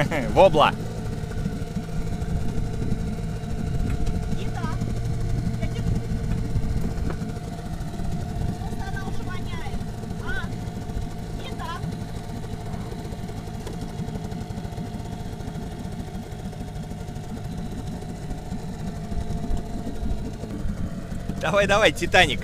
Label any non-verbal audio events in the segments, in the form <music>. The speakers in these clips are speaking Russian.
<laughs> Вобла. И да. Я тебе... Просто она уже воняет. А, и да. Давай, давай, Титаник.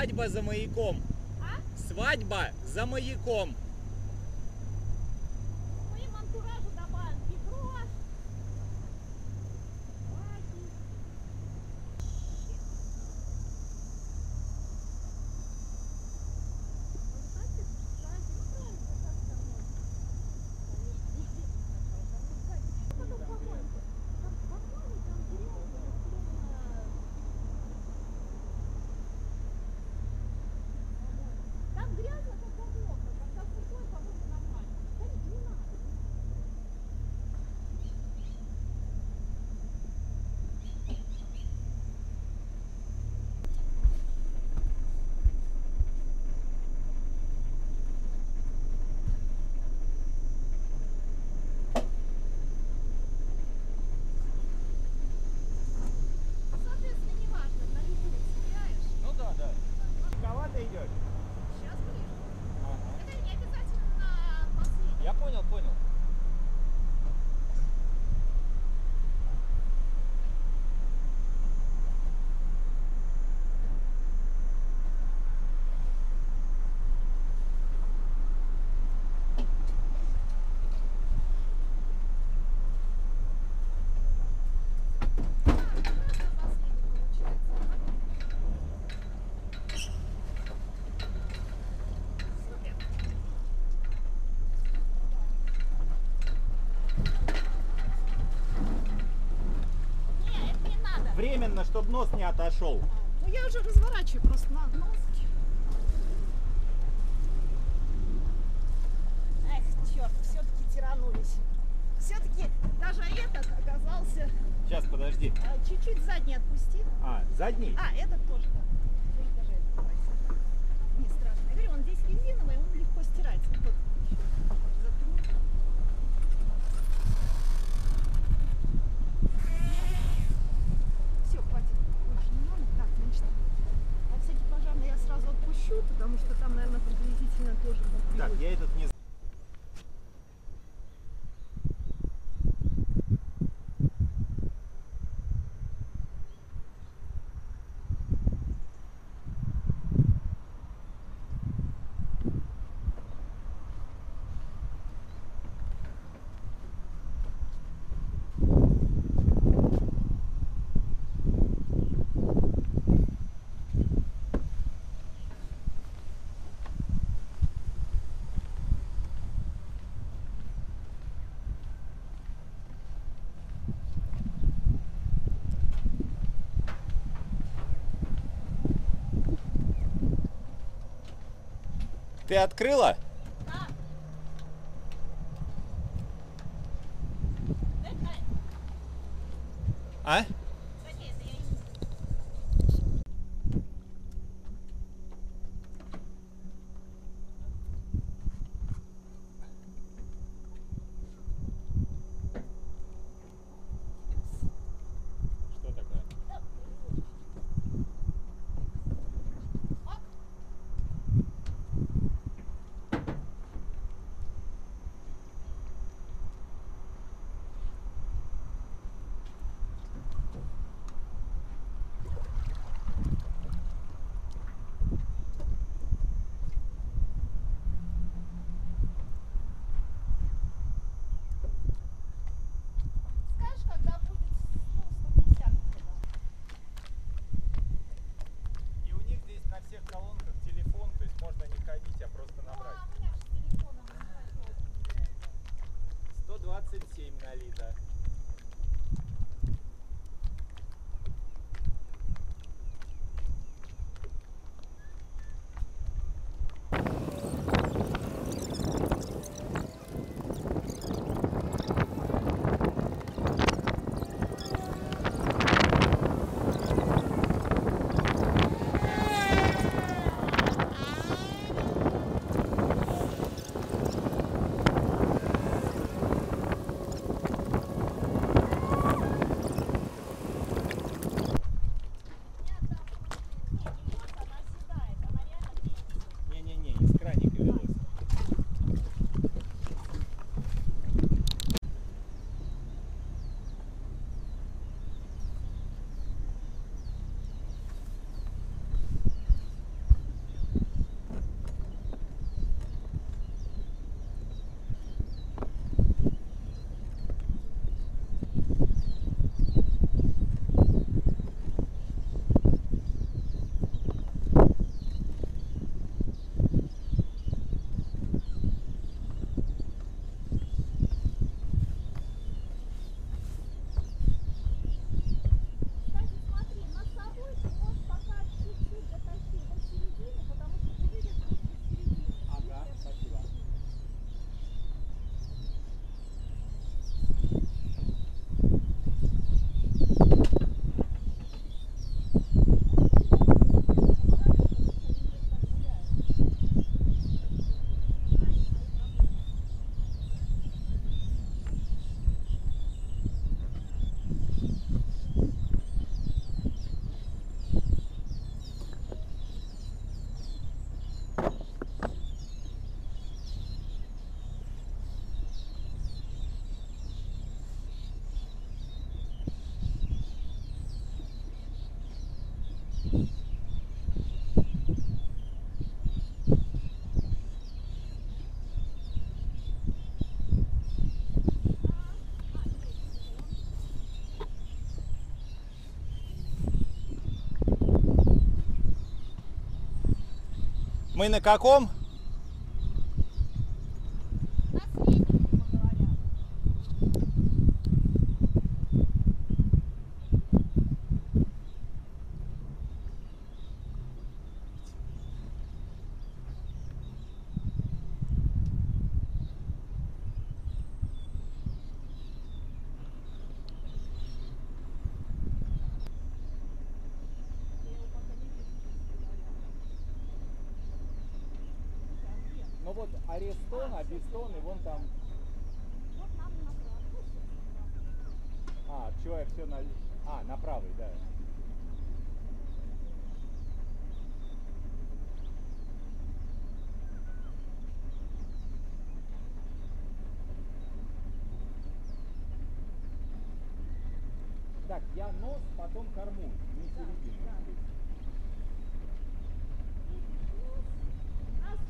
Свадьба за маяком. Свадьба за маяком. Временно, чтобы нос не отошел. Ну я уже разворачиваю просто на нос. Эх, черт, все-таки тиранулись. Все-таки даже этот оказался Сейчас, подожди. а, чуть-чуть задний отпусти. А, задний? А, этот тоже, да. Тоже даже этот. Не страшно. Я говорю, он здесь резиновый, он легко стирается. Вот Так, я этот не... Ты открыла? Да. А? Yalın Мы на каком? Ну вот Арестон, Абистон и вон там. А, чего я все на... А, на правый, да. Так, я нос, потом корму, не середину. Нас чуть-чуть будет отжимать. Ну,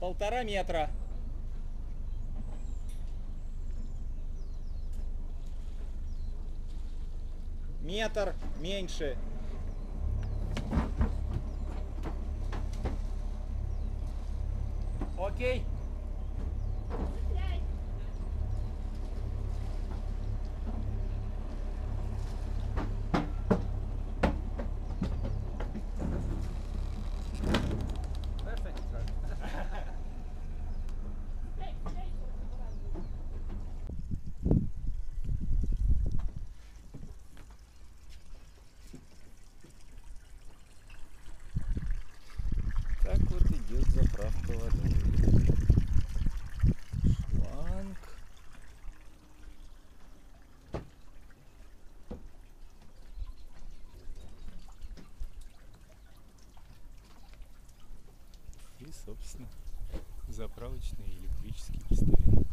Полтора метра. Метр меньше. Окей. И, собственно, заправочный электрический пистолет.